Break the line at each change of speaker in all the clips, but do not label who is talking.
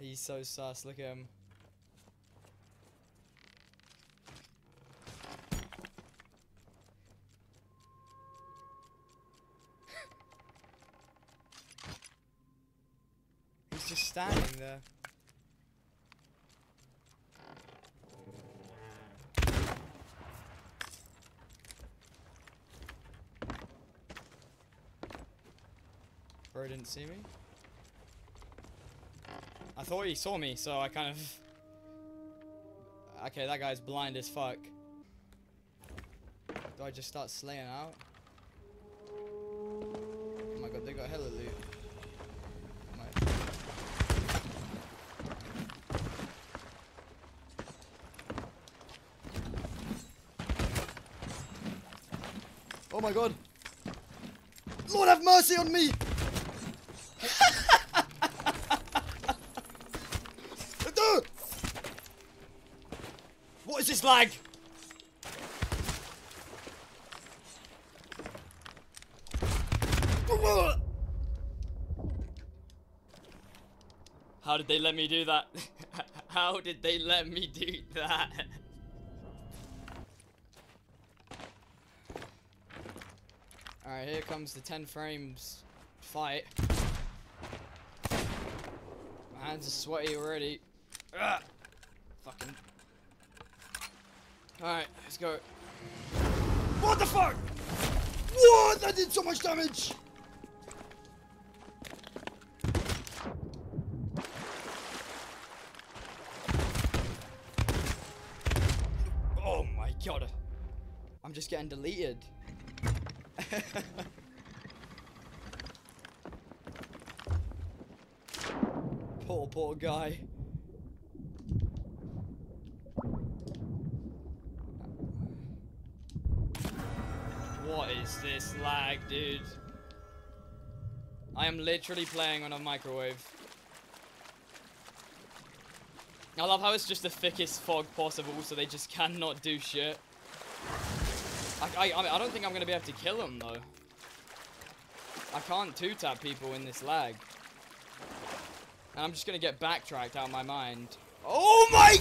He's so sus. Look at him. He's just standing there. Bro didn't see me. I thought he saw me, so I kind of... Okay, that guy's blind as fuck. Do I just start slaying out? Oh my god, they got hella loot. Oh my god! Lord have mercy on me! Duh! What is this lag? How did they let me do that? How did they let me do that? Alright, here comes the 10 frames fight. My hands are sweaty already. Ugh. Fucking. Alright, let's go. What the fuck? What? That did so much damage! Oh my god. I'm just getting deleted. poor, poor guy. What is this lag, dude? I am literally playing on a microwave. I love how it's just the thickest fog possible, so they just cannot do shit. I, I, I, don't think I'm going to be able to kill them, though. I can't two-tap people in this lag. And I'm just going to get backtracked out of my mind. Oh my...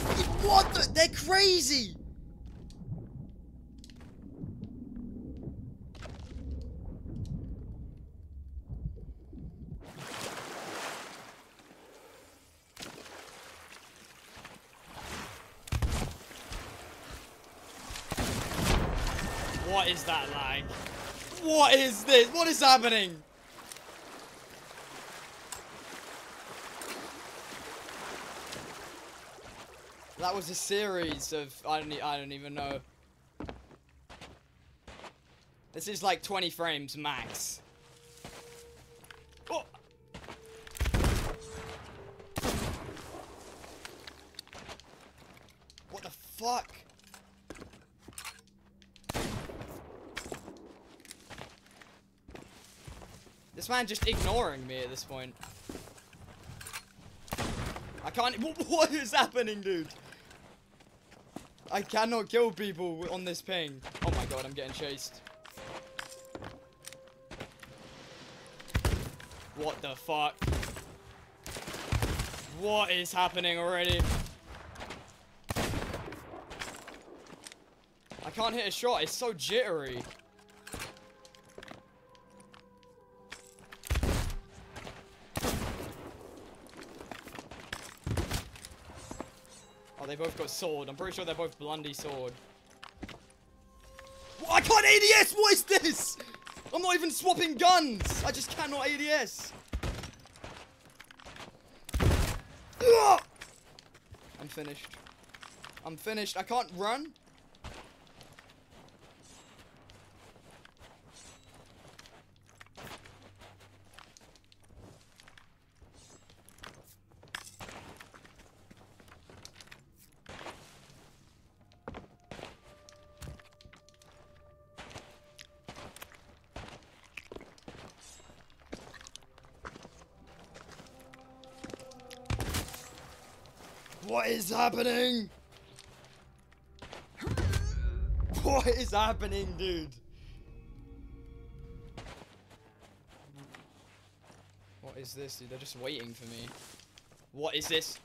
What the... They're crazy! What is that lag? What is this? What is happening? That was a series of I don't I don't even know. This is like 20 frames max. Oh. What the fuck? Man just ignoring me at this point. I can't. What is happening, dude? I cannot kill people on this ping. Oh my god, I'm getting chased. What the fuck? What is happening already? I can't hit a shot. It's so jittery. They both got sword. I'm pretty sure they're both Blundy sword. I can't ADS! What is this? I'm not even swapping guns! I just cannot ADS! I'm finished. I'm finished. I can't run. What is happening? What is happening, dude? What is this, dude? They're just waiting for me. What is this?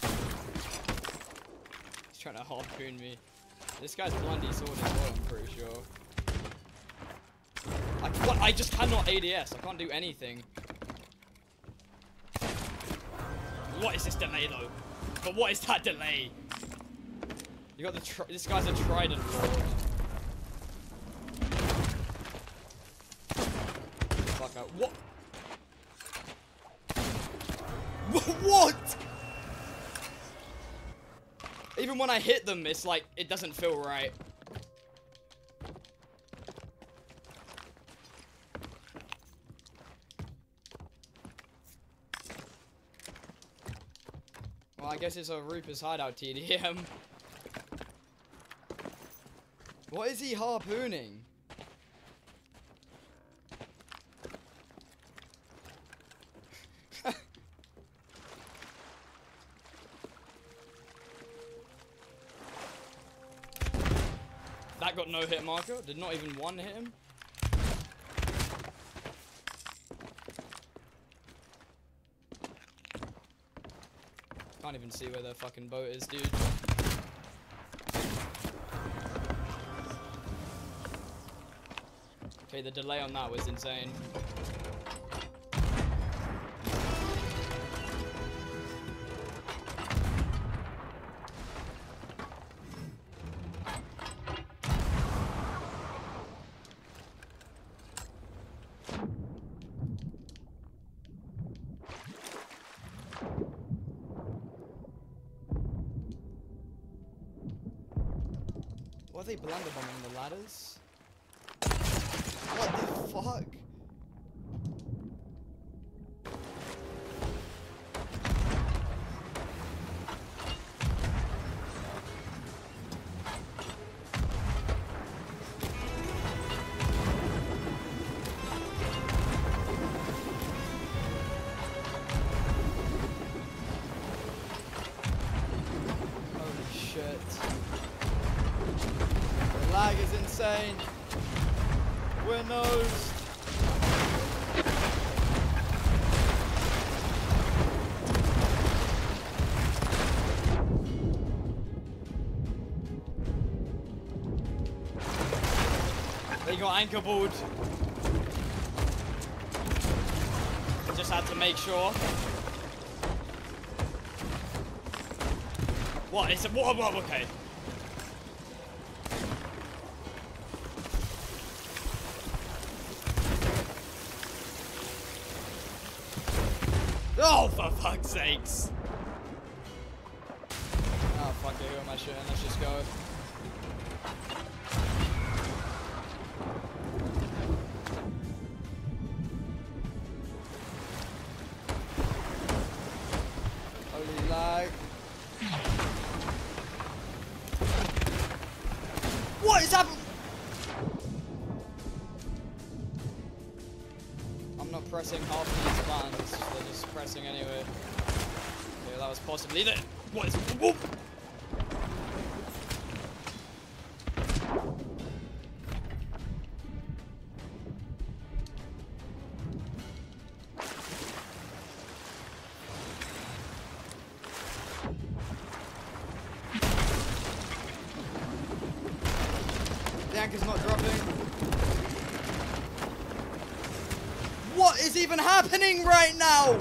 He's trying to harpoon me. This guy's blundy sword as well, I'm pretty sure. I, what? I just cannot ADS. I can't do anything. What is this delay though? But what is that delay? You got the this guy's a trident lord. Fuck out. What? what? Even when I hit them, it's like, it doesn't feel right. Well, I guess it's a Reaper's hideout TDM. What is he harpooning? that got no hit marker. Did not even one hit him. Can't even see where the fucking boat is, dude. Okay, the delay on that was insane. What are they blunderbombing the ladders? What the fuck? Insane. Windows. They got anchor board. Just had to make sure. What is it? What? What? Okay. Oh, for fuck's sakes! Oh, fuck it, who am I shooting? Let's just go. These they're just pressing anyway. Okay, that was possibly the. What is. Whoop! The anchor's not dropping. What is even happening right now?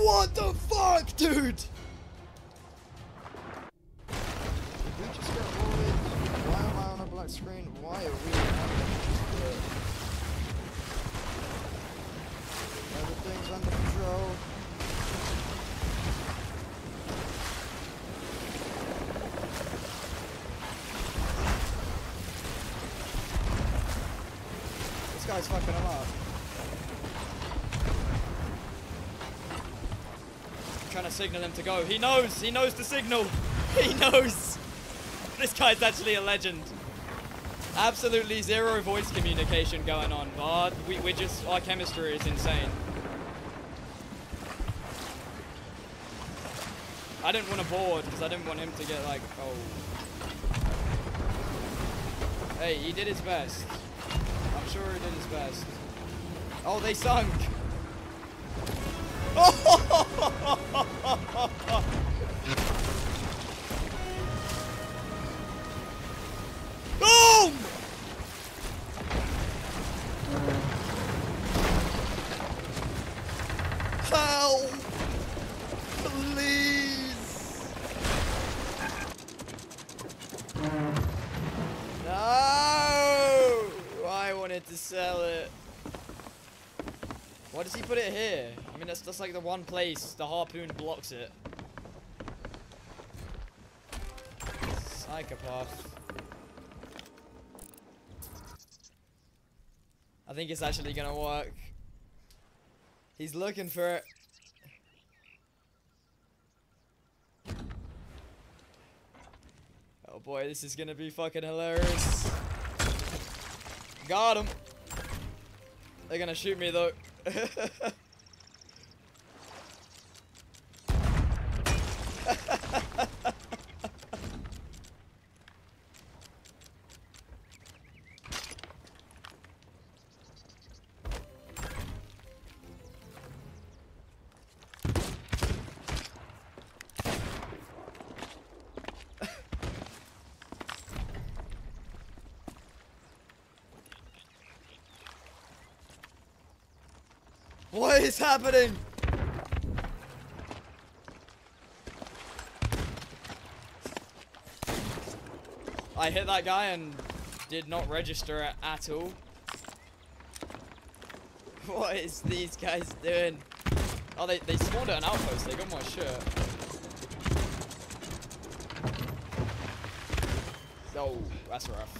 What the fuck, dude?
Did we just get? Why am I on a black screen? Why are we
guy's fucking him up. trying to signal him to go. He knows. He knows the signal. He knows. This guy's actually a legend. Absolutely zero voice communication going on, but we, we just, our chemistry is insane. I didn't want to board because I didn't want him to get like, oh. Hey, he did his best. Sure he did his best. Oh, they sunk. to sell it. Why does he put it here? I mean, that's just like the one place the harpoon blocks it. Psychopath. I think it's actually gonna work. He's looking for it. Oh boy, this is gonna be fucking hilarious. Got him. They're gonna shoot me though. what is happening? I hit that guy and did not register it at all. What is these guys doing? Oh, they, they spawned at an outpost. They got my shirt. Oh, that's rough.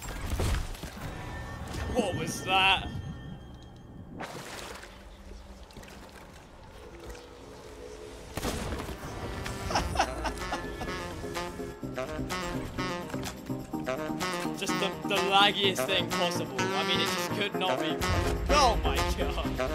What was that? The laggiest thing possible. I mean, it just could not be. Oh my god.